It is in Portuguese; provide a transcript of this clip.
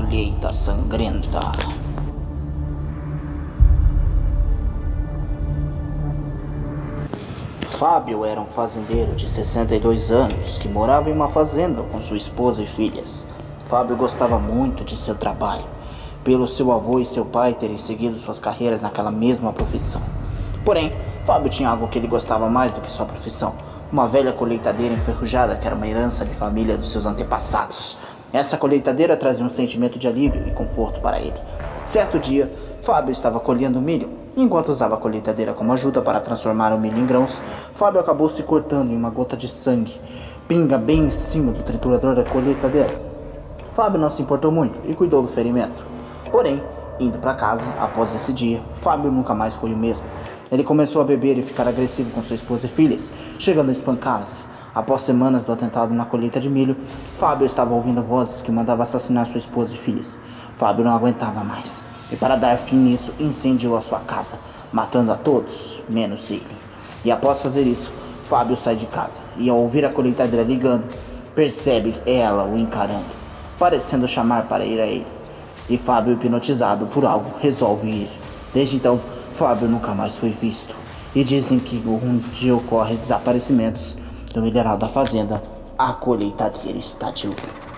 colheita sangrenta. Fábio era um fazendeiro de 62 anos que morava em uma fazenda com sua esposa e filhas. Fábio gostava muito de seu trabalho, pelo seu avô e seu pai terem seguido suas carreiras naquela mesma profissão. Porém, Fábio tinha algo que ele gostava mais do que sua profissão: uma velha colheitadeira enferrujada que era uma herança de família dos seus antepassados. Essa colheitadeira trazia um sentimento de alívio e conforto para ele. Certo dia, Fábio estava colhendo milho. Enquanto usava a colheitadeira como ajuda para transformar o milho em grãos, Fábio acabou se cortando em uma gota de sangue. Pinga bem em cima do triturador da colheitadeira. Fábio não se importou muito e cuidou do ferimento. Porém, indo para casa, após esse dia, Fábio nunca mais foi o mesmo. Ele começou a beber e ficar agressivo com sua esposa e filhas, chegando a espancá-las. Após semanas do atentado na colheita de milho, Fábio estava ouvindo vozes que mandavam assassinar sua esposa e filhas. Fábio não aguentava mais, e para dar fim nisso, incendiou a sua casa, matando a todos, menos ele. E após fazer isso, Fábio sai de casa, e ao ouvir a colheitadeira ligando, percebe ela o encarando, parecendo chamar para ir a ele. E Fábio, hipnotizado por algo, resolve ir. Desde então, Fábio nunca mais foi visto. E dizem que onde ocorre desaparecimentos do mineral da fazenda, a colheitadeira está de olho.